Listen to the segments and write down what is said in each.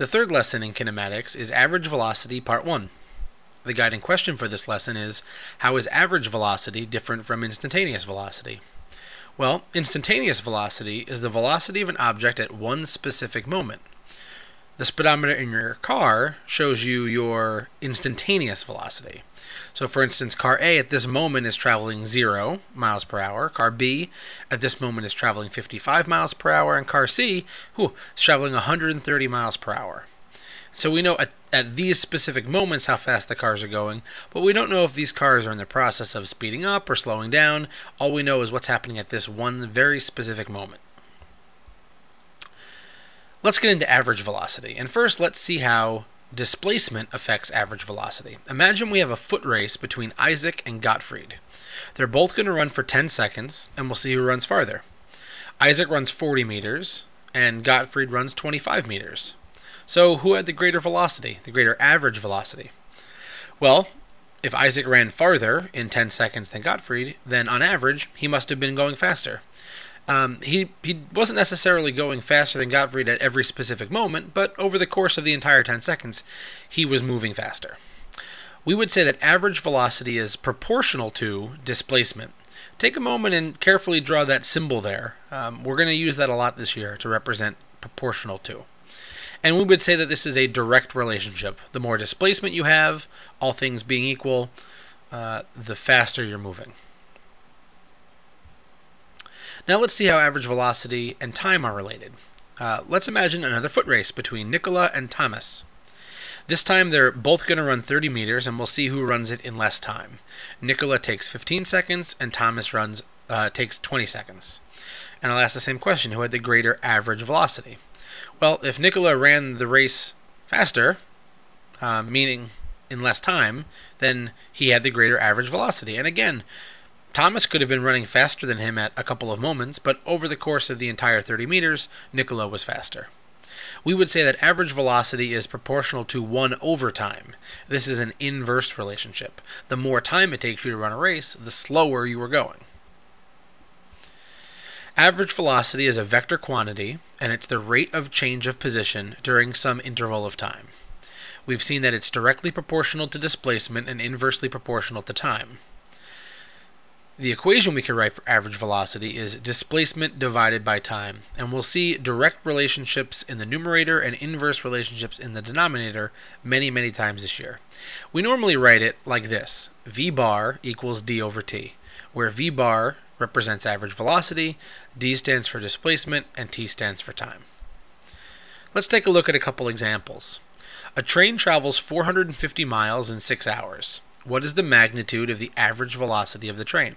The third lesson in kinematics is average velocity part 1. The guiding question for this lesson is, how is average velocity different from instantaneous velocity? Well, instantaneous velocity is the velocity of an object at one specific moment. The speedometer in your car shows you your instantaneous velocity. So for instance, car A at this moment is traveling 0 miles per hour. Car B at this moment is traveling 55 miles per hour. And car C whew, is traveling 130 miles per hour. So we know at, at these specific moments how fast the cars are going, but we don't know if these cars are in the process of speeding up or slowing down. All we know is what's happening at this one very specific moment. Let's get into average velocity. And first, let's see how displacement affects average velocity. Imagine we have a foot race between Isaac and Gottfried. They're both going to run for 10 seconds, and we'll see who runs farther. Isaac runs 40 meters, and Gottfried runs 25 meters. So who had the greater velocity, the greater average velocity? Well, if Isaac ran farther in 10 seconds than Gottfried, then on average, he must have been going faster. Um, he, he wasn't necessarily going faster than Gottfried at every specific moment, but over the course of the entire 10 seconds, he was moving faster. We would say that average velocity is proportional to displacement. Take a moment and carefully draw that symbol there. Um, we're going to use that a lot this year to represent proportional to. And we would say that this is a direct relationship. The more displacement you have, all things being equal, uh, the faster you're moving. Now let's see how average velocity and time are related. Uh, let's imagine another foot race between Nicola and Thomas. This time they're both going to run 30 meters, and we'll see who runs it in less time. Nicola takes 15 seconds, and Thomas runs uh, takes 20 seconds. And I'll ask the same question: Who had the greater average velocity? Well, if Nicola ran the race faster, uh, meaning in less time, then he had the greater average velocity. And again, Thomas could have been running faster than him at a couple of moments, but over the course of the entire 30 meters, Nicola was faster. We would say that average velocity is proportional to 1 over time. This is an inverse relationship. The more time it takes you to run a race, the slower you are going. Average velocity is a vector quantity, and it's the rate of change of position during some interval of time. We've seen that it's directly proportional to displacement and inversely proportional to time. The equation we can write for average velocity is displacement divided by time, and we'll see direct relationships in the numerator and inverse relationships in the denominator many, many times this year. We normally write it like this, v bar equals d over t, where v bar represents average velocity, d stands for displacement, and t stands for time. Let's take a look at a couple examples. A train travels 450 miles in 6 hours. What is the magnitude of the average velocity of the train?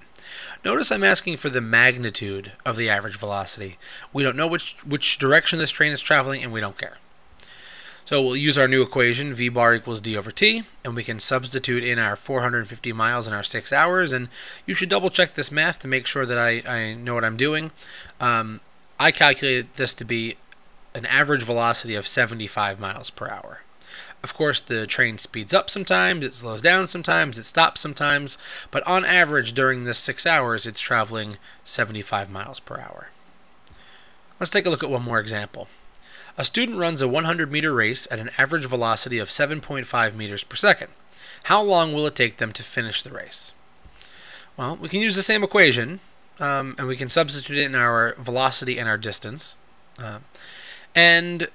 Notice I'm asking for the magnitude of the average velocity. We don't know which, which direction this train is traveling, and we don't care. So we'll use our new equation, v bar equals d over t, and we can substitute in our 450 miles in our 6 hours, and you should double check this math to make sure that I, I know what I'm doing. Um, I calculated this to be an average velocity of 75 miles per hour. Of course, the train speeds up sometimes, it slows down sometimes, it stops sometimes, but on average during this six hours, it's traveling 75 miles per hour. Let's take a look at one more example. A student runs a 100 meter race at an average velocity of 7.5 meters per second. How long will it take them to finish the race? Well, we can use the same equation, um, and we can substitute it in our velocity and our distance. Uh, and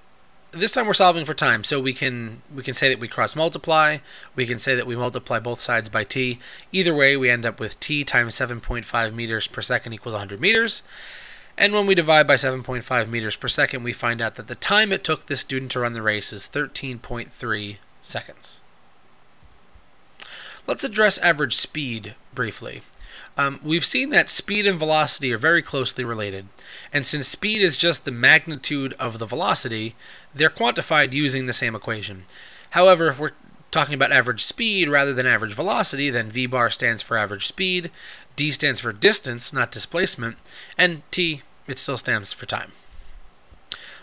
this time we're solving for time, so we can we can say that we cross multiply. We can say that we multiply both sides by t. Either way, we end up with t times 7.5 meters per second equals 100 meters. And when we divide by 7.5 meters per second, we find out that the time it took this student to run the race is 13.3 seconds. Let's address average speed briefly. Um, we've seen that speed and velocity are very closely related, and since speed is just the magnitude of the velocity, they're quantified using the same equation. However, if we're talking about average speed rather than average velocity, then v bar stands for average speed, d stands for distance, not displacement, and t, it still stands for time.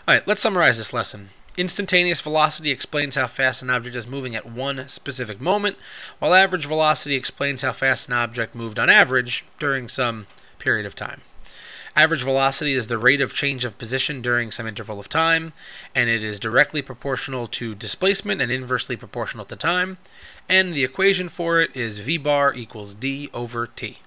Alright, let's summarize this lesson. Instantaneous velocity explains how fast an object is moving at one specific moment, while average velocity explains how fast an object moved on average during some period of time. Average velocity is the rate of change of position during some interval of time, and it is directly proportional to displacement and inversely proportional to time. And the equation for it is v bar equals d over t.